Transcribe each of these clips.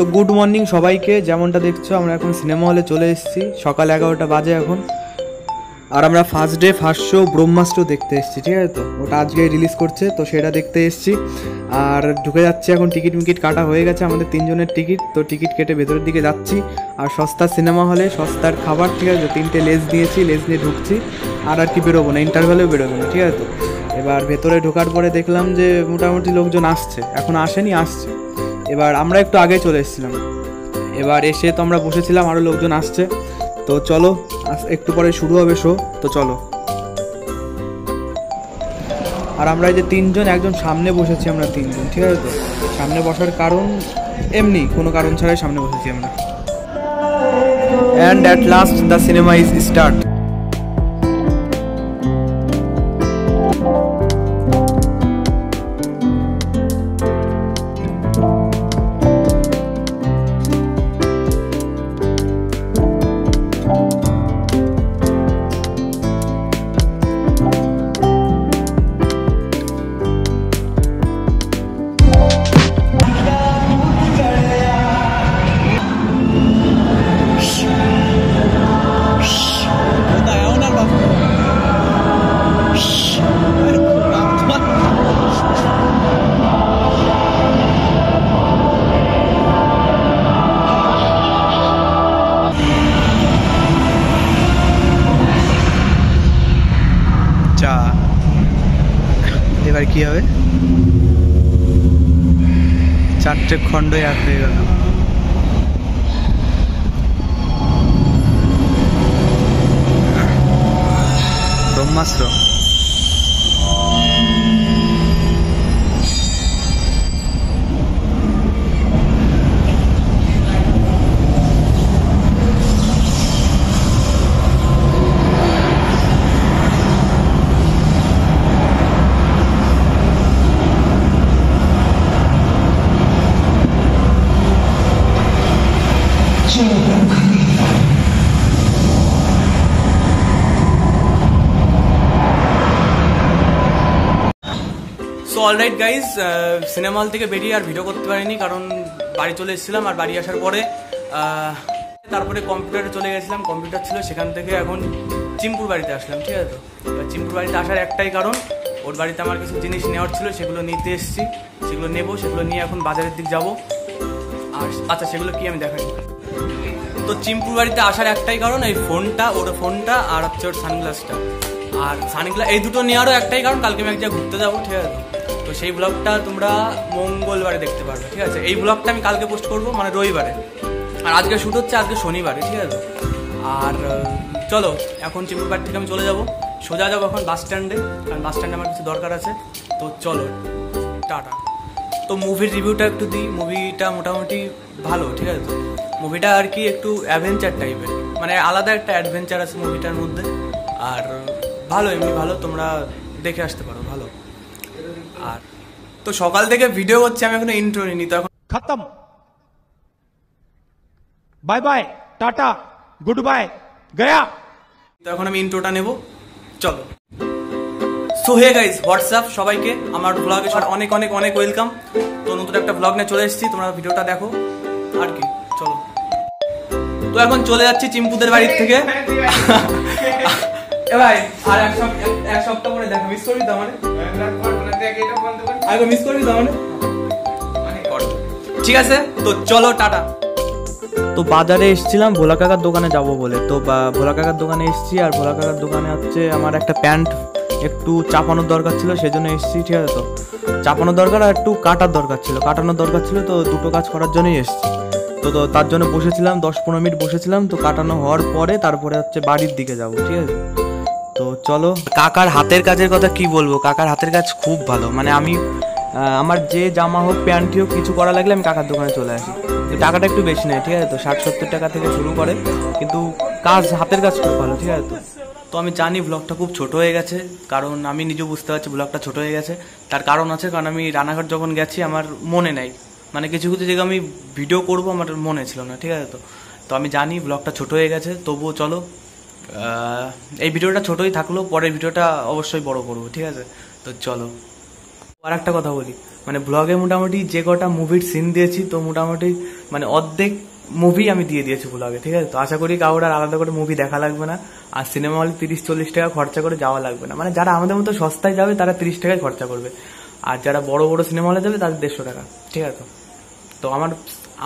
তো good morning সবাইকে, যেমনটা দেখছ, আমরা এখন সিনেমা হলে চলে এসেছি। সকাল এগারোটা বাজে এখন। আর আমরা first day first show Brahmastra দেখতে এসেছি, ঠিক আছে তো? ওটা আজকে রিলিজ করছে, তো সেটা দেখতে এসেছি। আর ঢুকে যাচ্ছে এখন, টিকিট মিকিট কাটা হয়ে গেছে আমাদের তিনজনের টিকিট, তো টিকিট কেটে ভেতরের দিকে যাচ্ছি। আর সস্তা সিনেমা হলে, সস্তার খাবার, ঠিক আছে, তিনটে লেজ দিয়েছি লেজ নিয়ে ঢুকছি। আর আর কি বেরোবো না ইন্টারভ্যালেও বেরোবো না, ঠিক আছে তো? এবার ভেতরে ঢোকার পরে দেখলাম যে মোটামুটি লোকজন আসছে। এখন আসেনি, আসছে। এবার আমরা একটু আগে চলে এসেছিলাম। এবার এসে তো আমরা বসেছিলাম আরও লোকজন আসছে। তো চলো একটু পরে শুরু হবে শো তো চলো। আর আমরা এই যে তিনজন, একজন সামনে বসেছি আমরা তিনজন, ঠিক আছে তো? সামনে বসার কারণ এমনি, কোনো কারণ ছাড়াই সামনে বসেছি আমরা। And at last the cinema is start কি হবে? চারটে খণ্ড এক হয়ে গেল। Brahmastra. So alright guys cinema hall থেকে বেরিয়ে আর ভিডিও করতে পারিনি, কারণ বাড়ি চলে এসেছিলাম আর বাড়ি আসার পরে তারপরে কম্পিউটারে চলে গেছিলাম কম্পিউটার ছিল সেখান থেকে এখন চিম্পুর বাড়িতে আসলাম, ঠিক আছে তো? চিম্পুর বাড়িতে আসার একটাই কারণ, ওর বাড়িতে আমার কিছু জিনিস নেওয়ার ছিল, সেগুলো নিতে এসেছি, সেগুলো নেব, সেগুলো নিয়ে এখন বাজারের দিক যাব। আর আচ্ছা সেগুলো কি আমি দেখাই? তো চিম্পুর বাড়িতে আসার একটাই কারণ, এই ফোনটা, ওর ফোনটা আর হচ্ছে ওর সানগ্লাসটা আর সানগ্লাস এই দুটো নেওয়ারও একটাই কারণ, কালকে আমি এক জায়গায় ঘুরতে যাব, ঠিক আছে তো সেই ব্লগটা তোমরা মঙ্গলবারে দেখতে পারবে, ঠিক আছে? এই ব্লগটা আমি কালকে পোস্ট করব মানে রবিবারে। আর আজকে শুট হচ্ছে আজকে শনিবারে, ঠিক আছে? আর চলো, এখন চিম্পুরপাড় থেকে আমি চলে যাব। সোজা যাব এখন বাস স্ট্যান্ডে কারণ বাস স্ট্যান্ডে আমার কিছু দরকার আছে। তো চলো, টাটা। তো মুভির রিভিউটা একটু দিই। মুভিটা মোটামুটি ভালো, ঠিক আছে? তো মুভিটা আর কি একটু অ্যাডভেঞ্চার টাইপের মানে আলাদা একটা অ্যাডভেঞ্চার আছে মুভিটার মধ্যে। আর, ভালো, এমনি ভালো, তোমরা দেখে আসতে পারো, ভালো। আর তো সকাল থেকে ভিডিও হচ্ছে আমি এখনও ইন্ট্রো নিইনি তো এখন খতম। Bye bye tata good bye Gaya. তো এখন আমি ইন্ট্রোটা নেব চলো। সো হে গাইজ হোয়াটসঅ্যাপ সবাইকে? আমার ব্লগে অনেক অনেক অনেক ওয়েলকাম তো নতুন একটা ব্লগ নিয়ে চলে এসেছি তোমরা ভিডিওটা দেখো। আর কি চলো। তো এখন চলে যাচ্ছি চিম্পুদের বাড়ির থেকে। ঠিক আছে, তো চলো, টাটা। তো বাজারে এসেছিলাম, ভোলা কাকার দোকানে যাব বলে। তো ভোলা কাকার দোকানে এসেছি, আর ভোলা কাকার দোকানে হচ্ছে আমার একটা প্যান্ট একটু চাপানোর দরকার ছিল সেই জন্য এসেছি, ঠিক আছে তো। চাপানোর দরকার আর একটু কাটার দরকার ছিল। কাটানোর দরকার ছিল, তো দুটো কাজ করার জন্যই এসেছি। তো তো তার জন্য বসেছিলাম, দশ পনেরো মিনিট বসেছিলাম, তো কাটানো হওয়ার পরে তারপরে হচ্ছে বাড়ির দিকে যাব, ঠিক আছে? তো চলো, কাকার হাতের কাজের কথা কি বলব? কাকার হাতের কাজ খুব ভালো। মানে আমি আমার যে জামা হোক প্যান্টই হোক, কিছু করা লাগলে আমি কাকার দোকানে চলে আসি। তো টাকাটা একটু বেশি নেয়, ঠিক আছে তো? ষাট, সত্তর টাকা থেকে শুরু করে। কিন্তু কাজ, হাতের কাজ খুব ভালো, ঠিক আছে তো? তো আমি জানি ব্লগটা খুব ছোট হয়ে গেছে, কারণ আমি নিজেও বুঝতে পারছি ব্লগটা ছোট হয়ে গেছে। তার কারণ আছে, কারণ আমি রানাঘাট যখন গেছি, আমার মনে নেই। মানে কিছু কিছু জায়গায় আমি ভিডিও করব, আমার মনে ছিল না, ঠিক আছে তো? তো আমি জানি ব্লগটা ছোট হয়ে গেছে, তবুও চলো এই ভিডিওটা ছোটই থাকল পরের ভিডিওটা অবশ্যই বড় করব, ঠিক আছে? তো চলো। আর একটা কথা বলি মানে ব্লগে মোটামুটি যে কটা মুভির সিন দিয়েছি, তো মোটামুটি মানে অর্ধেক মুভি আমি দিয়ে দিয়েছি ব্লগে ঠিক আছে? তো আশা করি কাউর আর আলাদা করে মুভি দেখা লাগবে না। আর সিনেমা হলে তিরিশ চল্লিশ টাকা খরচা করে যাওয়া লাগবে না। মানে যারা আমাদের মতো সস্তায় যাবে, তারা তিরিশ টাকায় খরচা করবে। আর যারা বড় বড় সিনেমা হলে যাবে, তাদের দেড়শো টাকা, ঠিক আছে? তো? তো আমার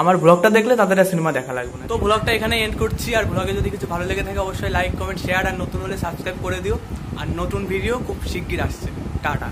আমার ব্লগটা দেখলে তাদের সিনেমা দেখা লাগবে না। তো ব্লগটা এখানে এন্ড করছি। আর ব্লগে যদি কিছু ভালো লেগে থাকে, অবশ্যই লাইক কমেন্ট শেয়ার আর নতুন হলে সাবস্ক্রাইব করে দিও। আর নতুন ভিডিও খুব শিগগির আসছে। টাটা।